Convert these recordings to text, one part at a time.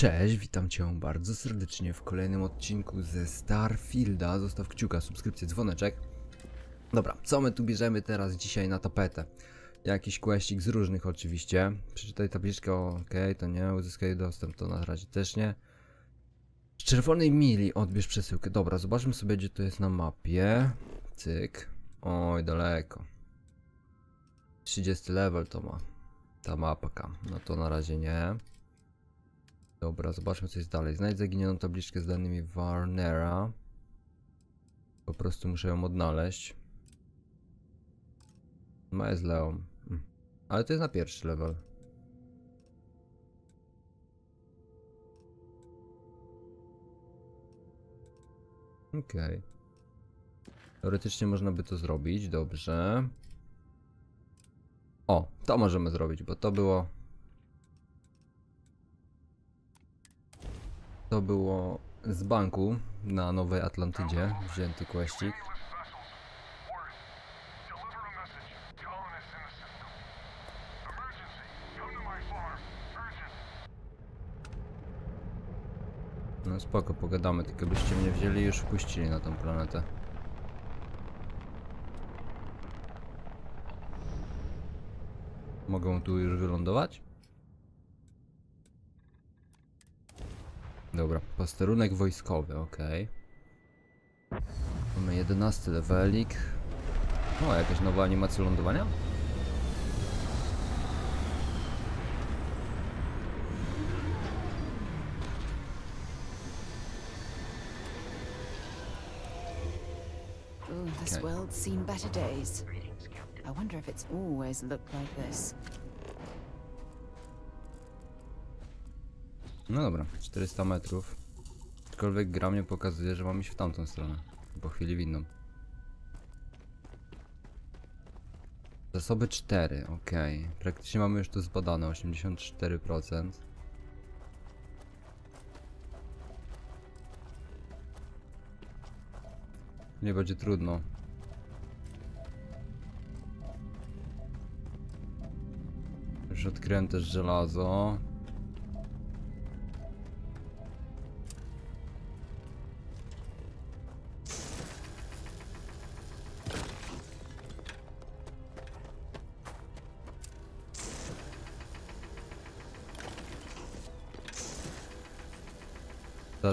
Cześć, witam cię bardzo serdecznie w kolejnym odcinku ze Starfielda. Zostaw kciuka, subskrypcję, dzwoneczek. Dobra, co my tu bierzemy teraz dzisiaj na tapetę? Jakiś questik z różnych oczywiście. Przeczytaj tabliczkę, ok, to nie. Uzyskaj dostęp, to na razie też nie. Z czerwonej mili odbierz przesyłkę. Dobra, zobaczmy sobie, gdzie to jest na mapie. Cyk. Oj, daleko. 30 level to ma. Ta mapka. No to na razie nie. Dobra, zobaczmy co jest dalej. Znajdź zaginioną tabliczkę z danymi Warnera. Po prostu muszę ją odnaleźć. Ma jest Leon. Mm. Ale to jest na pierwszy level. Okej. Teoretycznie można by to zrobić, dobrze. O, to możemy zrobić, bo to było To było z banku na Nowej Atlantydzie wzięty questik. No spoko, pogadamy, tylko byście mnie wzięli i już wpuścili na tą planetę. Mogą tu już wylądować? Dobra, posterunek wojskowy, ok. Mamy 11 levelik. O, jakaś nowa animacja lądowania? Ooh, this Okay. world's seen better days. I wonder if it's always looked like this. No dobra, 400 metrów. Aczkolwiek gra mnie pokazuje, że mam iść w tamtą stronę. Po chwili w inną. Zasoby 4, ok. Praktycznie mamy już to zbadane, 84%. Nie będzie trudno. Już odkryłem też żelazo.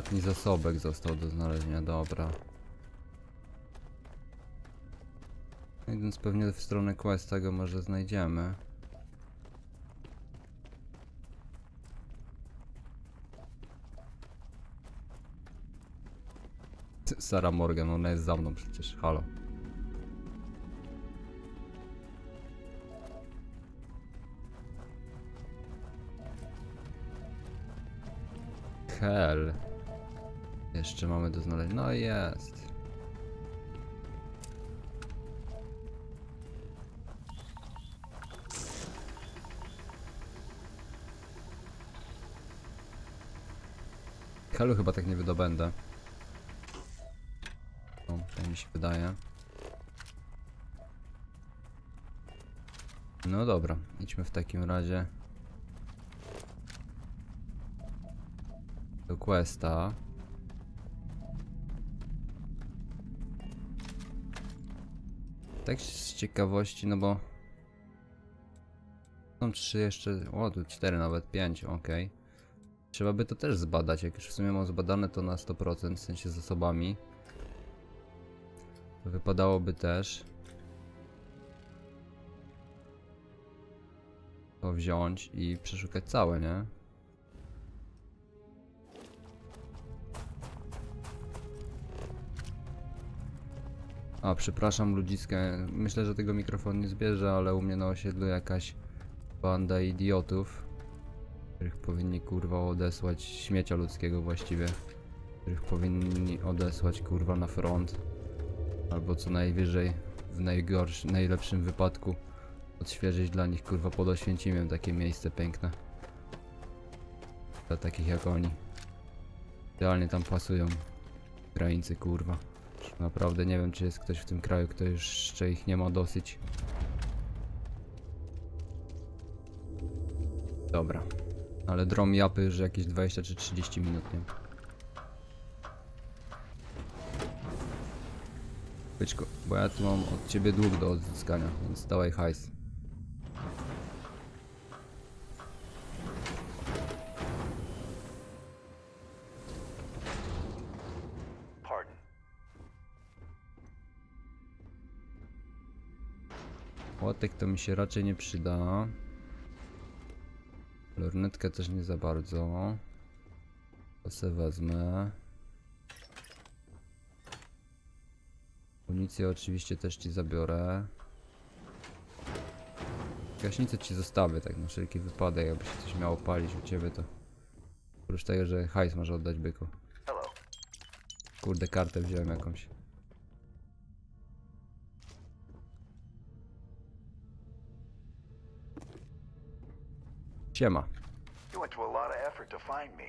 Ostatni zasobek został do znalezienia, dobra. No Idąc pewnie w stronę questa go może znajdziemy. Sara Morgan, ona jest za mną przecież, halo. Hell. Jeszcze mamy do znalezienia. No jest. Helu chyba tak nie wydobędę. No, tak mi się wydaje. No dobra, idźmy w takim razie do questa. Tak z ciekawości, no bo są trzy jeszcze, o tu cztery nawet, pięć, ok. Trzeba by to też zbadać, jak już w sumie mam zbadane to na 100%, w sensie zasobami. To wypadałoby też to wziąć i przeszukać całe, nie? A, przepraszam ludziskę. Myślę, że tego mikrofon nie zbierze, ale u mnie na osiedlu jakaś banda idiotów, których powinni kurwa odesłać śmiecia ludzkiego właściwie, których powinni odesłać kurwa na front, albo co najwyżej w najgorszym, najlepszym wypadku odświeżyć dla nich kurwa pod Oświęcimiem takie miejsce piękne. Dla takich jak oni. Idealnie tam pasują Ukraińcy kurwa. Naprawdę nie wiem, czy jest ktoś w tym kraju, kto jeszcze ich nie ma dosyć. Dobra. Ale drom japy już jakieś 20 czy 30 minut, nie? Byczko, bo ja tu mam od ciebie dług do odzyskania, więc dawaj hajs. Łotek to mi się raczej nie przyda. Lornetkę też nie za bardzo. To se wezmę. Amunicję oczywiście też ci zabiorę. Gaśnicę ci zostawię tak na wszelki wypadek, jakby się coś miało palić u ciebie to... Oprócz tego, że hajs masz oddać byku. Kurde, kartę wziąłem jakąś. Siema. You went to a lot of effort to find me.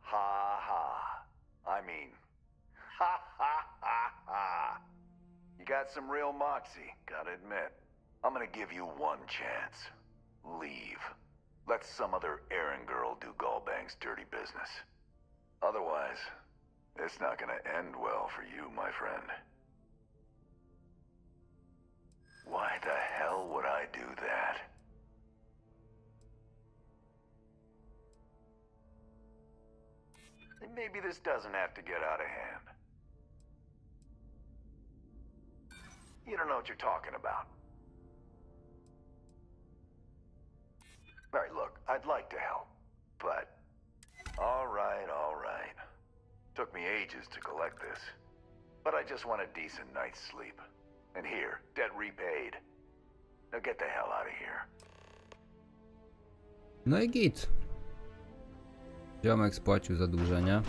Ha ha. I mean, ha ha ha ha. You got some real moxie, gotta admit. I'm gonna give you one chance. Leave. Let some other errand girl do Gallbang's dirty business. Otherwise, it's not gonna end well for you, my friend. Why the hell would I do that? Maybe this doesn't have to get out of hand. You don't know what you're talking about. Alright, look, I'd like to help, but... Alright, alright. Took me ages to collect this. But I just want a decent night's sleep. And here, debt repaid. Now get the hell out of here. No i git. Ziomek spłacił zadłużenia.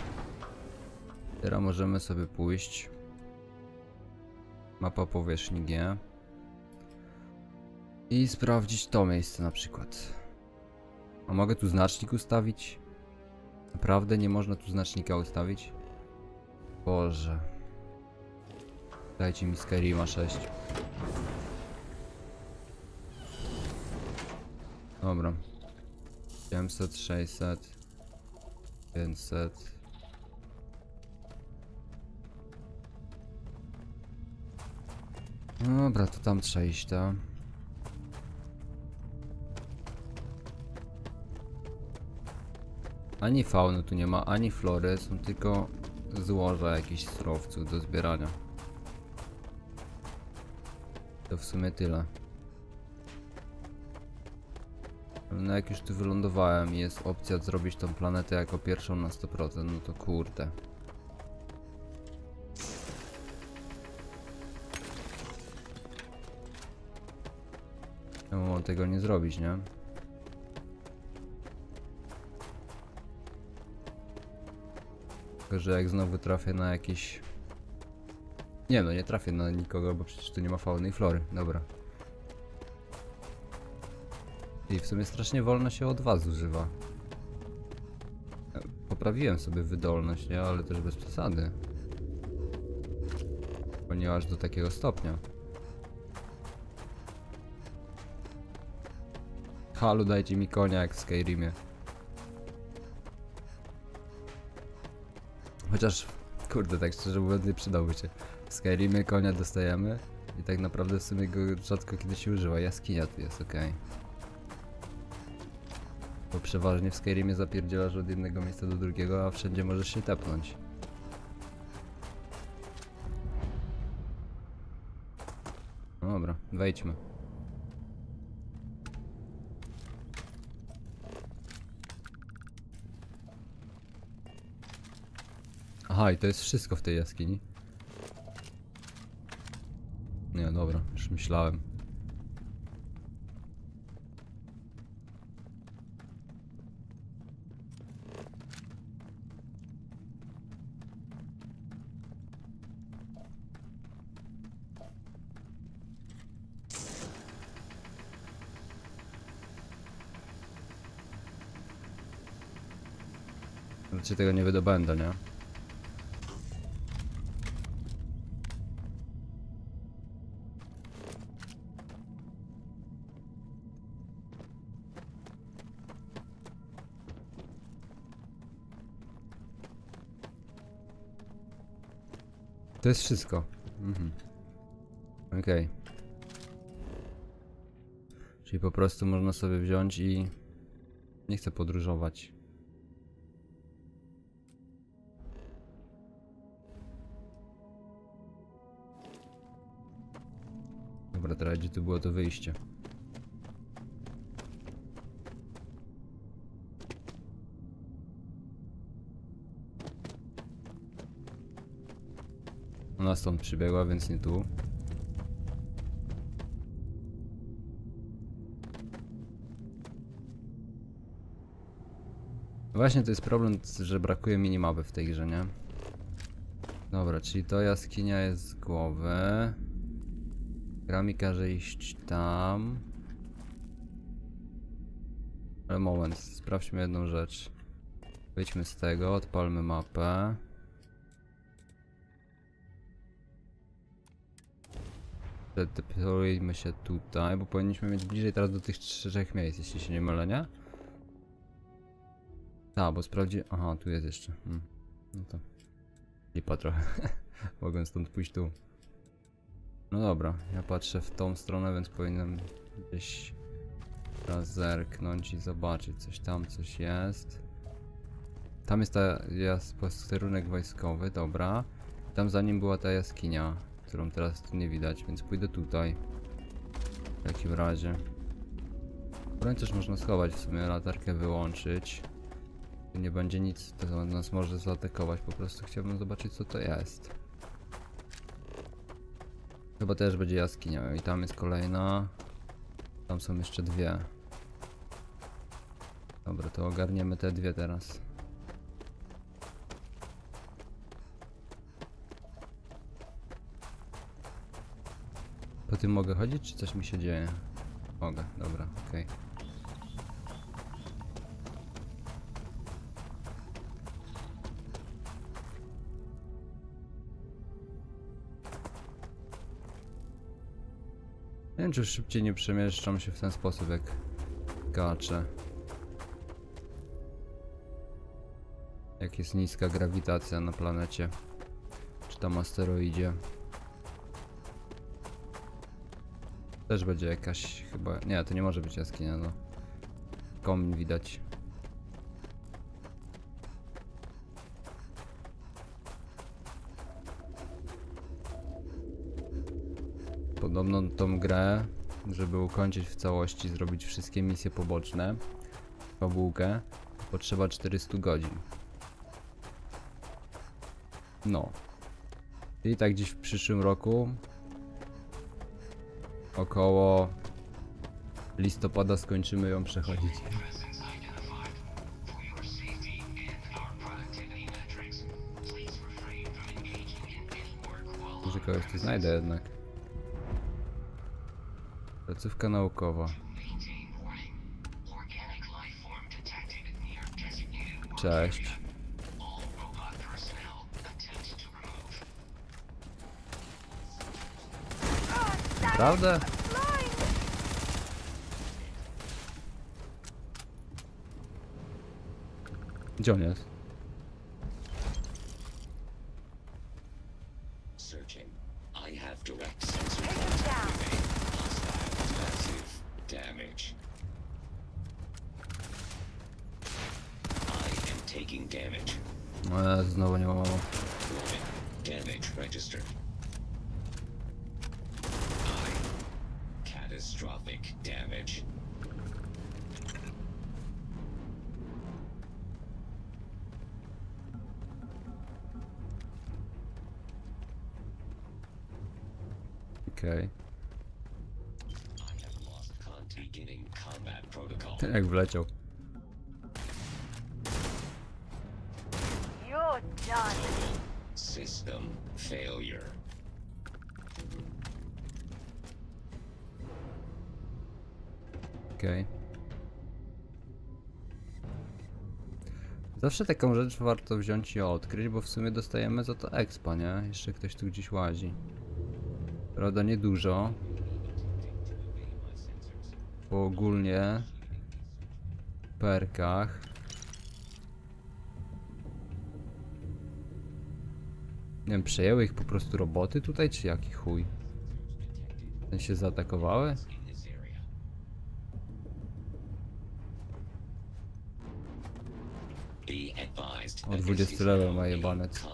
Teraz możemy sobie pójść. Mapa powierzchni G. I sprawdzić to miejsce na przykład. A mogę tu znacznik ustawić? Naprawdę nie można tu znacznika ustawić? Boże. Dajcie mi Skyrima 6. Dobra. 700, 600, 500. Dobra, to tam trzeba iść, tak? Ani fauny tu nie ma, ani flory, są tylko złoża jakichś surowców do zbierania. To w sumie tyle. No jak już tu wylądowałem i jest opcja zrobić tą planetę jako pierwszą na 100%, no to kurde. Mam tego nie zrobić, nie? Że jak znowu trafię na jakieś... Nie no, nie trafię na nikogo, bo przecież tu nie ma fauny i flory. Dobra. I w sumie strasznie wolno się od was używa. Poprawiłem sobie wydolność, nie? Ale też bez przesady. Ponieważ do takiego stopnia. Halu, dajcie mi konia jak w Skyrimie. Chociaż, kurde, tak szczerze mówiąc, nie przydałby się. W Skyrimie konia dostajemy i tak naprawdę w sumie go rzadko kiedy się używa. Jaskinia tu jest, okej. Bo przeważnie w Skyrimie zapierdzielasz od jednego miejsca do drugiego, a wszędzie możesz się tepnąć. No dobra, wejdźmy. Aha, i to jest wszystko w tej jaskini. Nie, dobra, już myślałem. Raczej tego nie wydobędę, nie? Jest wszystko. Mhm. Okej. Czyli po prostu można sobie wziąć i... Nie chcę podróżować. Dobra, teraz gdzie tu było to wyjście? Ona stąd przybiegła, więc nie tu. Właśnie to jest problem, że brakuje minimapy w tej grze, nie? Dobra, czyli to jaskinia jest z głowy. Gra mi każe iść tam. Ale moment, sprawdźmy jedną rzecz. Wyjdźmy z tego, odpalmy mapę. Deploymy się tutaj, bo powinniśmy mieć bliżej teraz do tych trzech miejsc, jeśli się nie mylę, nie? Tak, bo sprawdzi... Aha, tu jest jeszcze. Hmm. No to... Lipa trochę. Mogę stąd pójść tu. No dobra, ja patrzę w tą stronę, więc powinienem gdzieś teraz zerknąć i zobaczyć coś tam, coś jest. Tam jest ta jest posterunek wojskowy, dobra. Tam za nim była ta jaskinia, którą teraz tu nie widać, więc pójdę tutaj. W takim razie. Broń też można schować, w sumie latarkę wyłączyć. Tu nie będzie nic, to nas może zaatakować, po prostu chciałbym zobaczyć co to jest. Chyba też będzie jaskinia i tam jest kolejna. Tam są jeszcze dwie. Dobra, to ogarniemy te dwie teraz. Po tym mogę chodzić, czy coś mi się dzieje? Mogę, dobra, okej. Nie wiem, czy szybciej nie przemieszczam się w ten sposób jak gacze. Jak jest niska grawitacja na planecie. Czy tam asteroidzie. Też będzie jakaś chyba... Nie, to nie może być jaskinia, no. Komin widać. Podobno tą grę, żeby ukończyć w całości, zrobić wszystkie misje poboczne, fabułkę, potrzeba 400 godzin. No. I tak gdzieś w przyszłym roku około listopada skończymy ją przechodzić. Może kogoś tu znajdę jednak. Placówka naukowa. Cześć. Prawda? Gdzie on jest? Okej. Protocol. Ten jak wleciał. System failure. Okej. Zawsze taką rzecz warto wziąć i odkryć, bo w sumie dostajemy za to expa, nie? Jeszcze ktoś tu gdzieś łazi. Prawda, nie dużo. Bo ogólnie w perkach Nie wiem, przejęły ich po prostu roboty tutaj, czy jaki chuj? Ten się zaatakowały? O, that 20 this is level ma jebanec.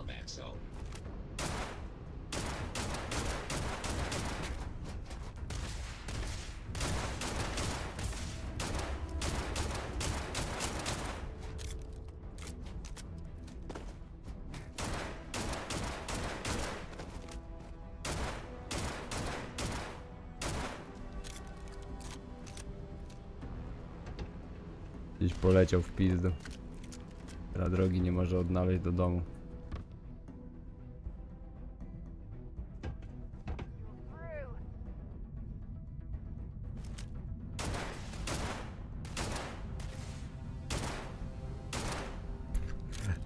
Gdzieś poleciał w pizdu. Teraz drogi nie może odnaleźć do domu.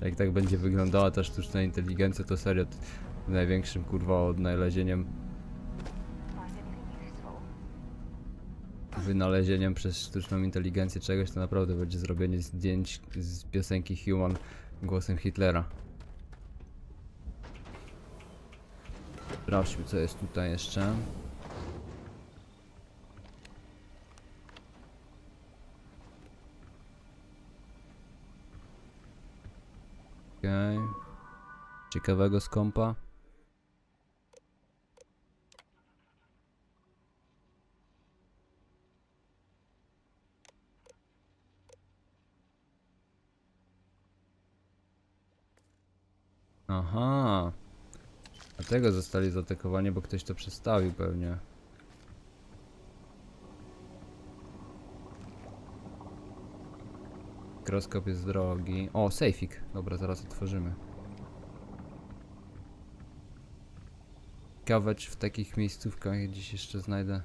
Jak tak będzie wyglądała ta sztuczna inteligencja, to serio największym kurwa odnalezieniem wynalezieniem przez sztuczną inteligencję czegoś, to naprawdę będzie zrobienie zdjęć z piosenki Human głosem Hitlera. Sprawdźmy co jest tutaj jeszcze. Okej. Ciekawego skąpa. Aha. Dlatego zostali zaatakowani, bo ktoś to przestawił pewnie. Mikroskop jest drogi. O, sejfik. Dobra, zaraz otworzymy. Ciekawe, w takich miejscówkach gdzieś jeszcze znajdę.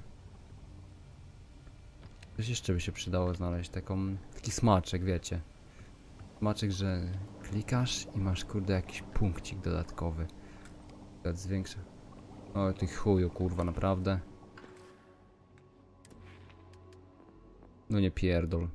Coś jeszcze by się przydało znaleźć. Taką, taki smaczek, wiecie. Smaczek, że klikasz i masz kurde jakiś punkcik dodatkowy. Tak zwiększa. O ty chuju kurwa naprawdę. No nie pierdol.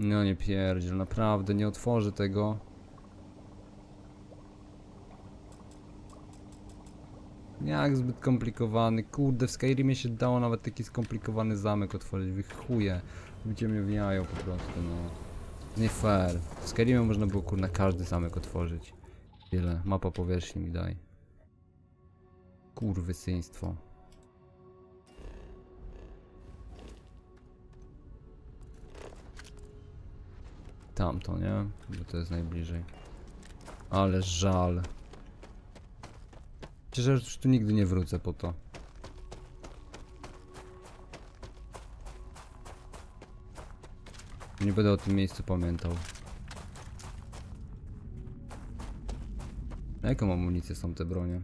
No nie pierdziel, naprawdę nie otworzę tego. Jak zbyt komplikowany. Kurde, w Skyrimie się dało nawet taki skomplikowany zamek otworzyć. Wy chuje. Ludzie mnie wijają po prostu, no. Nie fair. W Skyrimie można było kurna każdy zamek otworzyć. Tyle. Mapa powierzchni mi daj. Kurwysyństwo. Tamto, nie? Bo to jest najbliżej. Ale żal. Myślę, że już tu nigdy nie wrócę po to. Nie będę o tym miejscu pamiętał. Na jaką amunicję są te bronie?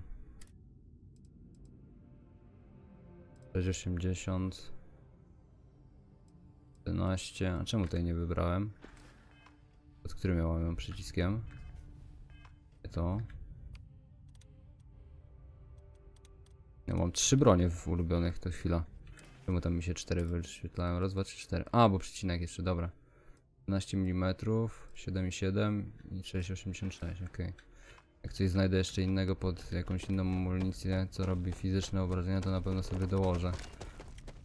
680 11 A czemu tej nie wybrałem? Pod którym ja mam przyciskiem? To. Ja mam trzy bronie w ulubionych, to chwila. Czemu tam mi się cztery wyświetlają? Raz, dwa, trzy, cztery. A, bo przecinek jeszcze, dobra. 12 mm, 7,7 i 6,86, okej. Jak coś znajdę jeszcze innego pod jakąś inną amunicję, co robi fizyczne obrażenia, to na pewno sobie dołożę.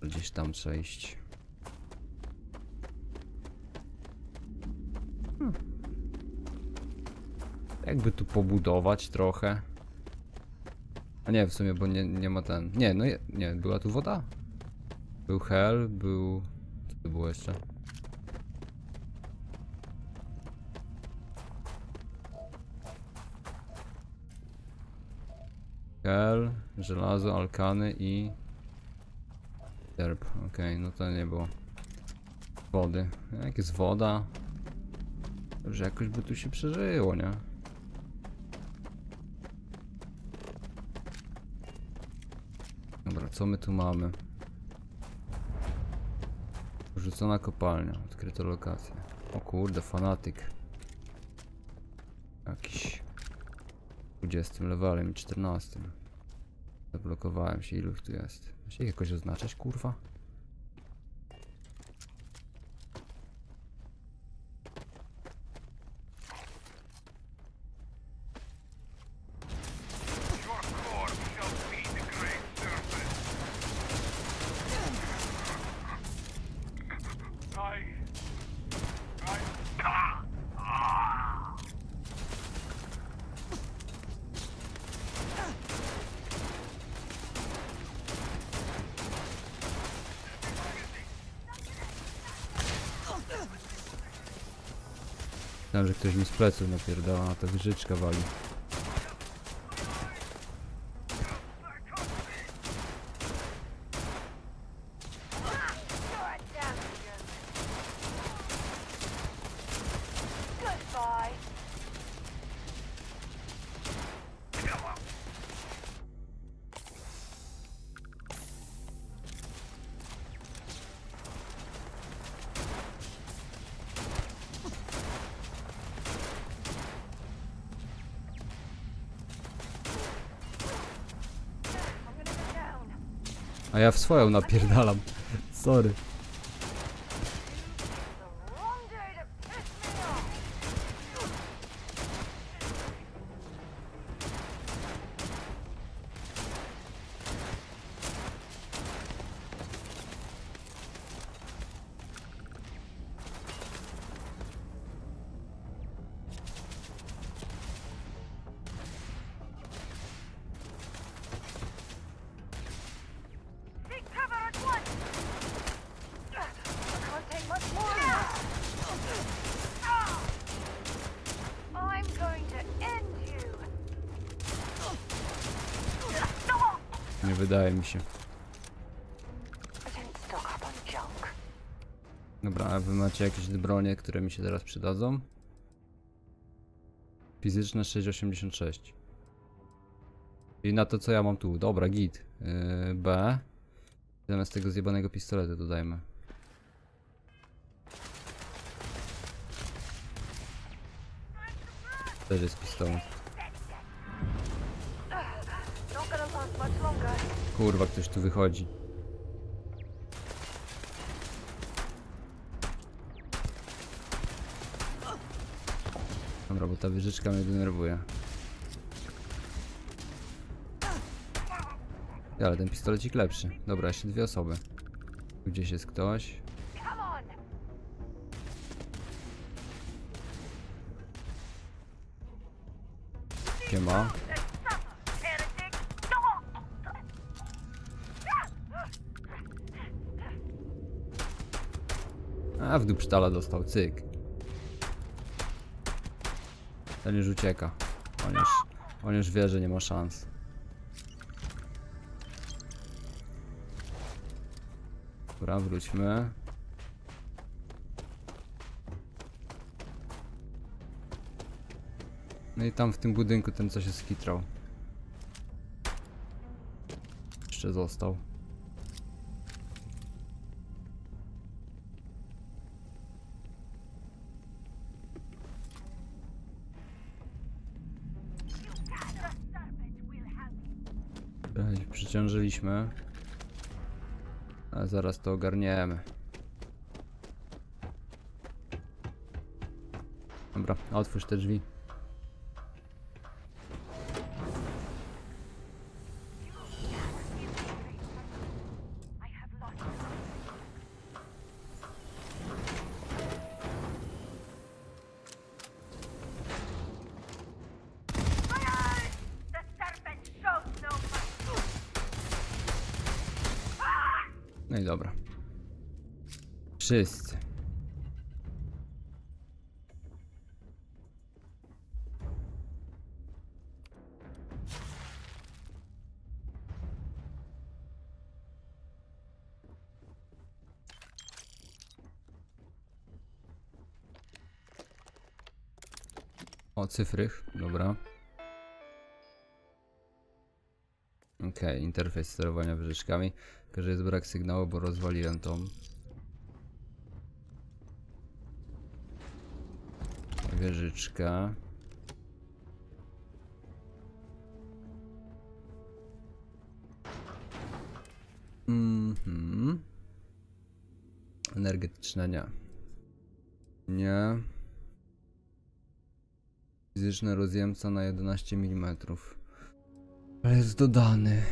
Gdzieś tam trzeba iść. Hmm. Jakby tu pobudować trochę. A nie, w sumie, bo nie, nie ma ten. Nie, no je, nie, była tu woda? Był hell, był. Co to było jeszcze? Hell, żelazo, alkany i. Derb. Okej, no to nie było. Wody. Jak jest woda? Że jakoś by tu się przeżyło, nie? Co my tu mamy? Rzucona kopalnia, odkryto lokację. O kurde, fanatyk. Jakiś. 20 levelem i 14. Zablokowałem się, ilu tu jest. Ich jakoś oznaczać, kurwa? Myślałem, że ktoś mi z pleców napierdala, a to wyżyczka wali. A ja w swoją napierdalam. Sorry. Dobra, a wy macie jakieś bronie, które mi się teraz przydadzą? Fizyczne 6,86. I na to co ja mam tu. Dobra, git. Yy, B. Zamiast tego zjebanego pistoletu dodajmy. Też jest pistolet. Kurwa, ktoś tu wychodzi. Dobra, bo ta wyżyczka mnie denerwuje. Ale ten pistolecik lepszy. Dobra, jeszcze dwie osoby. Gdzieś jest ktoś. Siema. A, w dupsztala dostał, cyk. Ten już ucieka. On już, on już wie, że nie ma szans. Dobra, wróćmy. No i tam w tym budynku ten co się skitrał. Jeszcze został. Się Przyciążyliśmy. Ale zaraz to ogarniemy. Dobra, otwórz te drzwi. No i dobra. Wszyscy. O, cyfrych, dobra. okay, interfejs sterowania wyżyczkami. Tylko, że jest brak sygnału, bo rozwaliłem tą. Wieżyczka. Mhm. Mm Energetyczna nie. Nie. Fizyczne rozjemca na 11 mm. Ale jest dodany.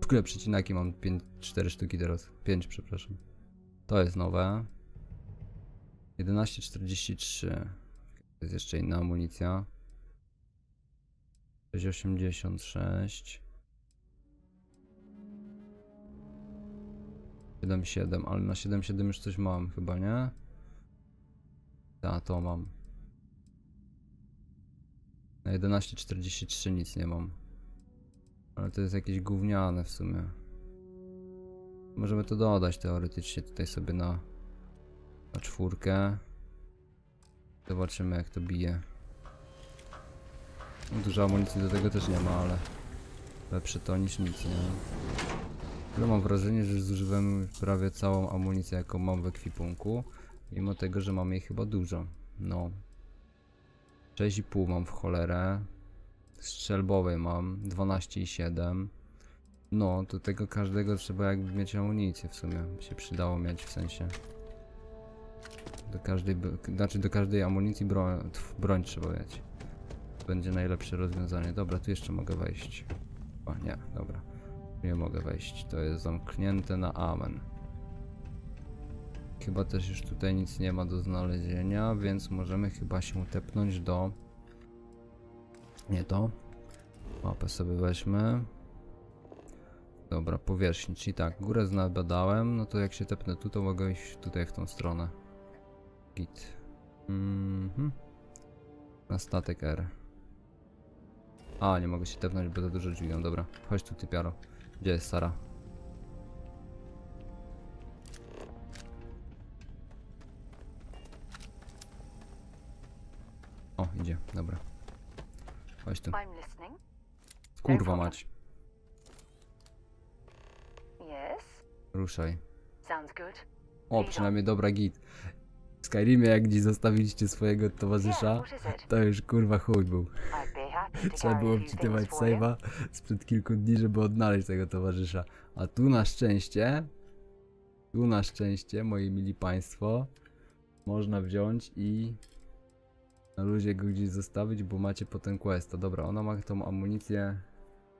W ogóle przecinaki mam 5, 4 sztuki teraz. 5, przepraszam. To jest nowe. 11,43. To jest jeszcze inna amunicja. 6,86. 7,7, ale na 7,7 już coś mam chyba, nie? Ta, to mam. Na 11,43 nic nie mam. Ale to jest jakieś gówniane w sumie. Możemy to dodać teoretycznie tutaj sobie na, na czwórkę. Zobaczymy jak to bije. Dużo amunicji do tego też nie ma, ale lepsze to niż nic, nie? Ale mam wrażenie, że zużywam prawie całą amunicję jaką mam w ekwipunku. Mimo tego, że mam jej chyba dużo. No. 6,5 mam w cholerę. Strzelbowej mam 12,7. No, do tego każdego trzeba jakby mieć amunicję w sumie. Się przydało mieć w sensie. Do każdej, znaczy do każdej amunicji broń, broń trzeba mieć. Będzie najlepsze rozwiązanie. Dobra, tu jeszcze mogę wejść. O nie, dobra. Nie mogę wejść. To jest zamknięte na amen. Chyba też już tutaj nic nie ma do znalezienia, więc możemy chyba się tepnąć do... Nie to. Mapę sobie weźmy. Dobra, powierzchni, czyli tak, górę znabadałem, no to jak się tepnę tu, to mogę iść tutaj w tą stronę. Git. Mhm. Na statek R. A, nie mogę się tepnąć, bo za dużo dźwigam, dobra. Chodź tu, typiaro. Gdzie jest Sara? O, idzie, dobra. Chodź tu. Kurwa mać. Ruszaj. O, przynajmniej dobra git. W Skyrimie jak dziś zostawiliście swojego towarzysza, to już kurwa chuj był. Trzeba było wczytywać save'a sprzed kilku dni, żeby odnaleźć tego towarzysza. A tu na szczęście, tu na szczęście, moi mili państwo, można wziąć i na luzie go gdzieś zostawić, bo macie potem questa. Dobra, ona ma tą amunicję,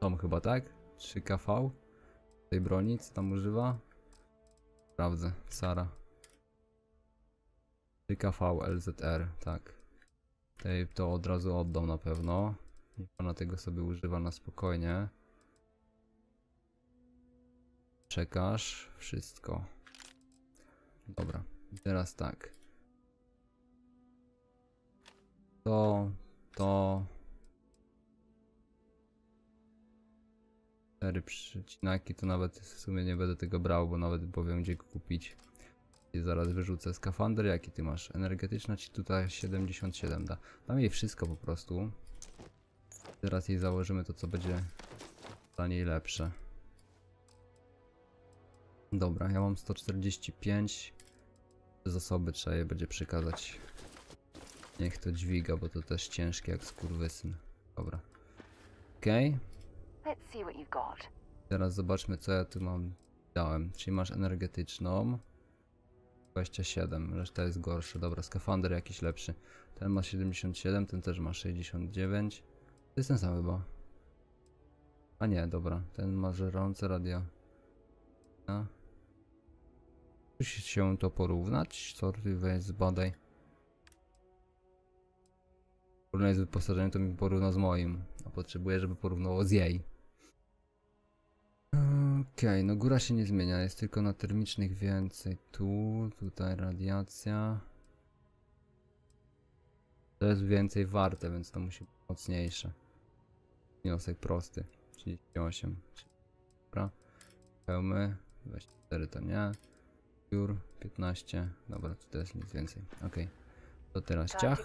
tą chyba, tak? 3KV tej broni, co tam używa? Sprawdzę, Sara. 3KV LZR, tak. Tej to od razu oddam na pewno. Ona tego sobie używa na spokojnie. Przekaż wszystko. Dobra, teraz tak. To, to. Cztery przycinaki, to nawet w sumie nie będę tego brał, bo nawet powiem gdzie kupić. I zaraz wyrzucę skafander, jaki ty masz? Energetyczna ci tutaj 77 da. Dam jej wszystko po prostu. Teraz jej założymy to, co będzie dla niej lepsze. Dobra, ja mam 145. Zasoby trzeba je będzie przekazać. Niech to dźwiga, bo to też ciężkie jak skurwysyn. Dobra. Okej. Got. Teraz zobaczmy co ja tu mam. Dałem. Czyli masz energetyczną. 27, reszta jest gorsza. Dobra, skafander jakiś lepszy. Ten ma 77, ten też ma 69. To jest ten sam chyba. A nie, dobra. Ten ma żerące radio. No. Musi się to porównać. Sorry, weź zbadaj. Porównaj z wyposażeniem, to mi porówna z moim. A potrzebuję, żeby porównało z jej. Okej, no góra się nie zmienia, jest tylko na termicznych więcej. Tu, tutaj radiacja. To jest więcej warte, więc to musi być mocniejsze. Wniosek prosty. 38. Dobra. Hełmy. 24 to nie. Piór 15. Dobra, tu też nic więcej. Okej. To teraz ciach.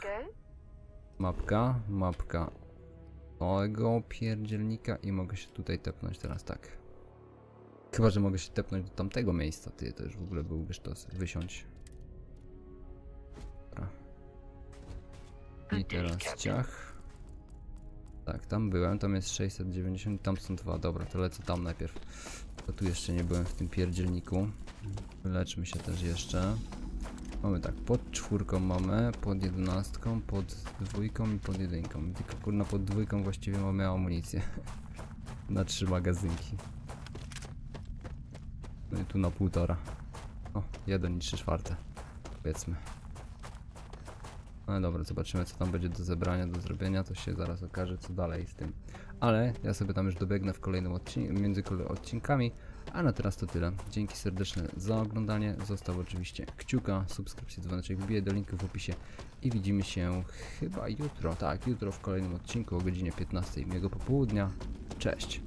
To? Mapka, mapka tego pierdzielnika i mogę się tutaj tepnąć teraz tak. Chyba, że mogę się tepnąć do tamtego miejsca, ty, to już w ogóle byłby sztos, wysiąść. Dobra. I teraz ciach. Tak, tam byłem, tam jest 690, tam są dwa, dobra, to lecę tam najpierw. Bo tu jeszcze nie byłem w tym pierdzielniku. Leczmy się też jeszcze. Mamy tak, pod czwórką mamy, pod jedenastką, pod dwójką i pod jedynką. Tylko kurna pod dwójką właściwie mamy amunicję. na trzy magazynki. No i tu na półtora. O, jeden i trzy czwarte. Powiedzmy. No dobra, zobaczymy co tam będzie do zebrania, do zrobienia, to się zaraz okaże co dalej z tym. Ale ja sobie tam już dobiegnę w kolejnym odcinku, między odcinkami, a na teraz to tyle. Dzięki serdeczne za oglądanie, zostaw oczywiście kciuka, subskrypcję, dzwoneczek, wbiję do linku w opisie i widzimy się chyba jutro, tak, jutro w kolejnym odcinku o godzinie 15 miłego popołudnia. Cześć!